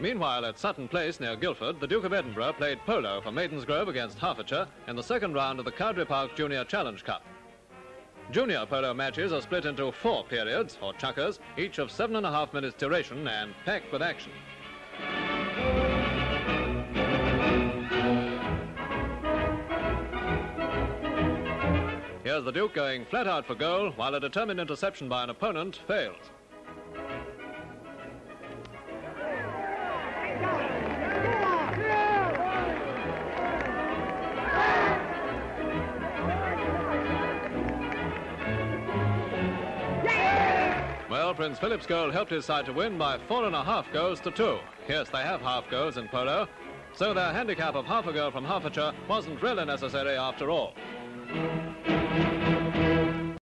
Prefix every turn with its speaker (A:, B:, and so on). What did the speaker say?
A: Meanwhile, at Sutton Place near Guildford, the Duke of Edinburgh played polo for Maidensgrove against Hertfordshire in the second round of the Cowdray Park Junior Challenge Cup. Junior polo matches are split into four periods, or chukkers, each of seven and a half minutes duration and packed with action. Here's the Duke going flat out for goal, while a determined interception by an opponent fails. Well, Prince Philip's goal helped his side to win by four and a half goals to two. Yes, they have half goals in polo, so their handicap of half a goal from Hertfordshire wasn't really necessary after all.